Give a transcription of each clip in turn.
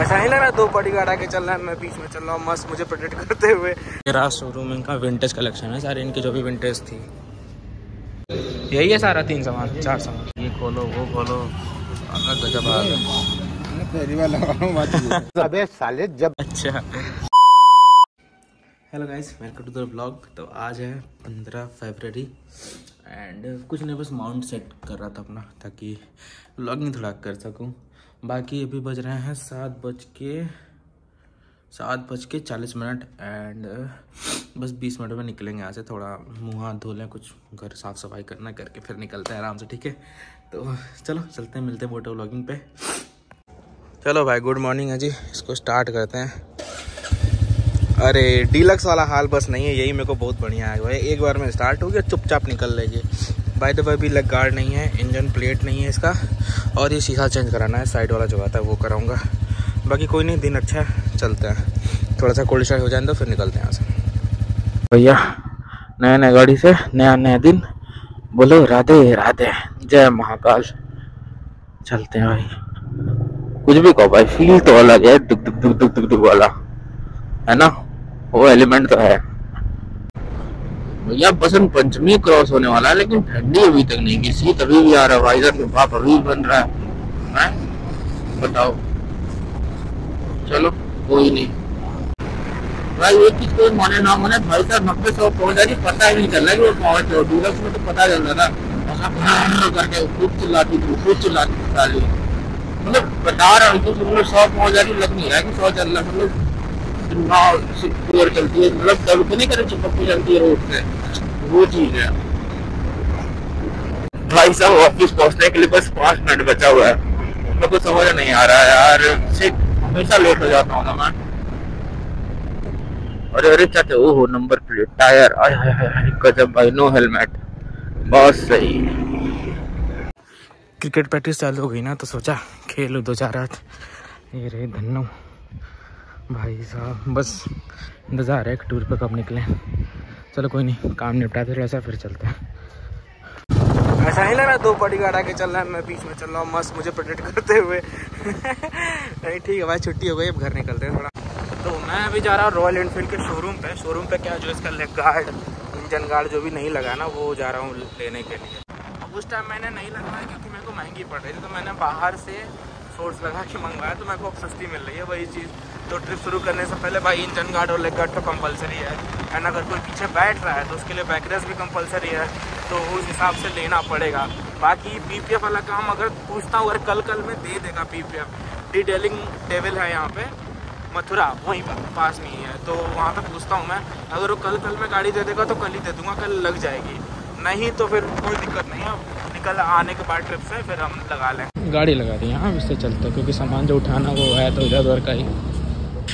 ऐसा ही लग रहा है दो बॉडी गार्ड आके चल रहा है मैं बीच में चल रहा हूँ मस्त मुझे प्रोटेक्ट करते हुए। मेरा शोरूम इनका विंटेज कलेक्शन है सारे इनकी जो भी विंटेज थी। यही है सारा तीन सामान चार सामान। ये खोलो वो खोलो गजब आ गया। पहली बार लगा रहा हूँ बात अबे साले जब अच्छा। Hello guys welcome to the blog तो आज है पंद्रह फरवरी एंड कुछ नहीं बस माउंट सेट कर रहा था अपना ताकि व्लॉगिंग थोड़ा कर सकूँ। बाकी अभी बज रहे हैं सात बज के, सात बज के चालीस मिनट एंड बस बीस मिनट में निकलेंगे यहाँ से। थोड़ा मुँह हाथ धो लें, कुछ घर साफ़ सफ़ाई करना करके फिर निकलते हैं आराम से, ठीक है? तो चलो, चलते हैं, मिलते हैं मोटो व्लॉगिंग पे। चलो भाई, गुड मॉर्निंग है जी इसको स्टार्ट करते हैं। अरे, डीलक्स वाला हाल बस नहीं है, यही मेरे को बहुत बढ़िया है भाई। एक बार में स्टार्ट हो गया, चुपचाप निकल लेगी। बाय द वे भी लग गार्ड नहीं है इंजन प्लेट नहीं है इसका, और ये शीशा चेंज कराना है साइड वाला जो आता है वो कराऊँगा। बाकी कोई नहीं, दिन अच्छा चलते हैं। थोड़ा सा कोल्ड स्टार्ट हो जाए तो फिर निकलते हैं यहाँ से। भैया नया नया गाड़ी से नया नया दिन। बोलो, राधे राधे, जय महाकाल। चलते हैं भाई। कुछ भी कहो भाई फील तो अलग है दुख दुख दुख दुख दुख वाला। है ना? वो एलिमेंट तो है। भैया, बसंत पंचमी क्रॉस होने वाला है, लेकिन ठंडी अभी तक नहीं की शीत अभी भी आ रहा है वाइजर में भाप अभी बन रहा है। हैं? बताओ। चलो, कोई नहीं। भाई ये चीज़ कोई माने ना माने, भाई साहब नब्बे सौ पहुँच जा रही पता ही नहीं चल रहा कि वो पहुँच रहे डीलक्स में तो पता चल रहा था करके खूब चिल्लाती थी खूब चिल्लाती थी मतलब बता रहा हूँ तो सौ पहुँच जा रही लग नहीं रहा है कि सौ चल रहा मतलब नाव पूर चलती है मतलब दब तो नहीं करे चिपक के चलती है रोड से वो चीज़ है। भाई साहब ऑफ़िस पहुँचने के लिए बस पाँच मिनट बचा हुआ है। मेरे को समझ नहीं आ रहा है यार। हमेशा लेट हो जाता हूँ मैं। अरे अरे चाचा ओहो नंबर प्लेट टायर आय गजब भाई नो हेलमेट बहुत सही। क्रिकेट प्रैक्टिस चालू हो गई ना तो सोचा खेल दो चार रात ये रहे धन्नो। भाई साहब, बस इंतज़ार है कि टूर पे कब निकलें चलो कोई नहीं, काम निपटाते थोड़ा सा फिर चलते हैं। ऐसा ही है दो बॉडी गार्ड आके चल रहा है, मैं बीच में चल रहा हूँ, मस्त मुझे प्रोटेक्ट करते हुए। नहीं, ठीक है भाई, छुट्टी हो गई, अब घर निकलते हैं थोड़ा। तो मैं अभी जा रहा हूँ रॉयल एनफील्ड के शोरूम पे। शोरूम पे क्या जो इसका गार्ड इंजन गार्ड जो भी नहीं लगा ना, वो जा रहा हूँ लेने के लिए। उस टाइम मैंने नहीं लगवाया क्योंकि मेरे को महँगी पड़ रही थी तो मैंने बाहर से सोर्स लगा के मंगवाया तो मेरे को सस्ती मिल रही है वही चीज़। तो ट्रिप शुरू करने से पहले भाई इंजन गार्ड और लेग गार्ड तो कंपलसरी है। एंड अगर कोई पीछे बैठ रहा है तो उसके लिए बैकरेस भी कंपलसरी है तो उस हिसाब से लेना पड़ेगा। बाकी पीपीएफ वाला काम अगर पूछता हूँ, अगर कल कल में दे देगा पी डिटेलिंग टेबल है यहाँ पे, मथुरा, वहीं पर, पास में ही है। तो वहाँ पे पूछता हूँ मैं, अगर वो कल कल में गाड़ी दे देगा तो कल ही दे दूँगा, कल लग जाएगी। नहीं तो फिर कोई दिक्कत नहीं है। निकल आने के बाद ट्रिप से फिर हम लगा लें। गाड़ी लगा दी हाँ इससे चलते हैं, क्योंकि सामान जो उठाना वो है तो इधर उधर का ही।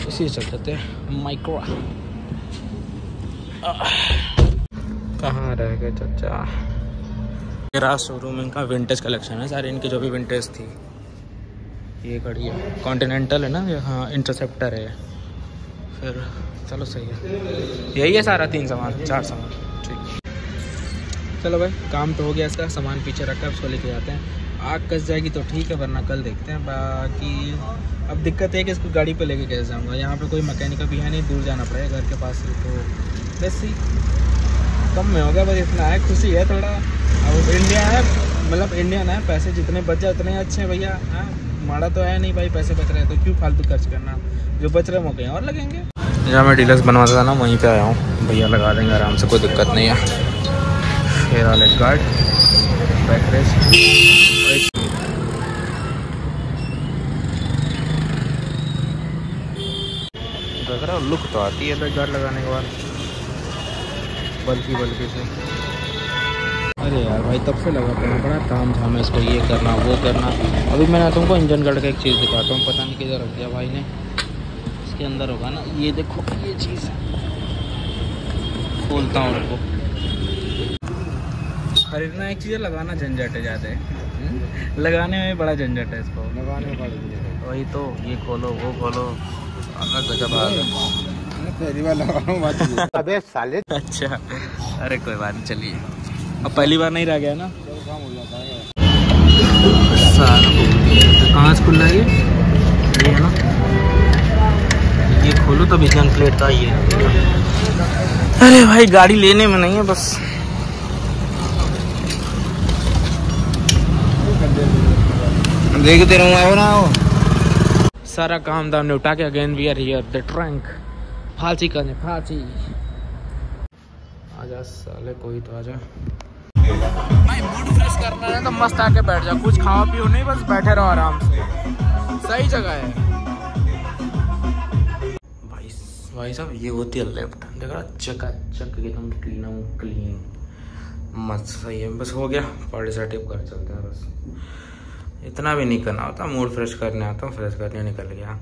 इसी से चलते हैं माइक्रो कहाँ रह गए चाचा? मेरा शोरूम इनका विंटेज कलेक्शन है, सारे इनकी जो भी विंटेज थी। ये गाड़ी है। कॉन्टिनेंटल है ना ये? हाँ इंटरसेप्टर है। फिर, चलो सही है। यही है सारा तीन सामान, चार सामान, ठीक। चलो भाई, काम तो हो गया इसका, सामान पीछे रखा है उसको लेके जाते हैं। आग कस जाएगी तो ठीक है, वरना कल देखते हैं। बाकी, अब दिक्कत है कि इसको गाड़ी पे लेके कैसे जाऊँगा? यहाँ पे कोई मैकेनिक भी है नहीं, दूर जाना पड़ेगा घर के पास से तो बस ही कम में होगा बस इतना है, खुशी है थोड़ा। अब इंडिया है मतलब इंडियन है, पैसे जितने बच जाए, उतने अच्छे हैं भैया हाँ। माड़ा तो है नहीं भाई, पैसे बच रहे हैं तो क्यों फालतू खर्च करना? जो बच रहे हैं वो कहीं और लगेंगे। जहाँ मैं डीलक्स बनवाता था ना, वहीं पर आया हूँ। भैया लगा देंगे आराम से, कोई दिक्कत नहीं है। फेयर वाले गार्ड बैक लग रहा लुक तो आती है गार्ड लगाने के बाद। बल्कि बल्कि से। अरे यार भाई, तब से लगा पड़ा बड़ा काम था मैं इसको ये करना, वो करना। अभी मैंने तुमको इंजन गार्ड का एक चीज़ दिखाता हूँ, पता नहीं किधर रख दिया भाई ने। इसके अंदर होगा ना, ये देखो, ये चीज़। खोलता हूँ उनको। खरीदना एक चीज़ है लगाना झंझट है ज़्यादा? लगाने में बड़ा झंझट है इसको। लगाने में पड़ वही तो ये खोलो वो खोलो अबे साले। अच्छा अरे कोई बात नहीं चलिए। अब पहली बार नहीं रह गया ना? काम हो जाता है। सारा तो कहाँ से खुल रहा है ये? ये है ना? विजन प्लेट था ये। अरे भाई गाड़ी लेने में नहीं है बस। देखते रहूँ ना वो सारा काम दाम निपटा के again we are here the trunk फांसी करने फांसी आजा, साले, कोई तो आजा। भाई मूड फ्रेश करना है तो मस्त आके बैठ जा। कुछ खाओ, पियो नहीं, बस बैठे रहो आराम से। सही जगह है। भाई भाई साहब, ये होती है लेफ़्ट देख रहा चका चक एकदम क्लीन क्लीन मस्त, सही है। बस हो गया पार्टी सार्टी कर चलते हैं, बस। इतना भी नहीं करना होता मूड फ्रेश करने आता हूँ फ्रेश करने निकल गया।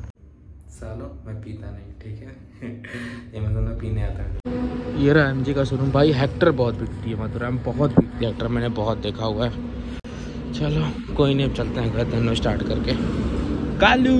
सालो मैं पीता नहीं ठीक है? ये मतलब मैं पीने आता है। ये रहा एम का शोरूम भाई हेक्टर बहुत बिकती है मथुरा में बहुत बिकती है हेक्टर मैंने बहुत देखा हुआ है। चलो कोई नहीं अब चलते हैं घर धनो स्टार्ट करके। कालू!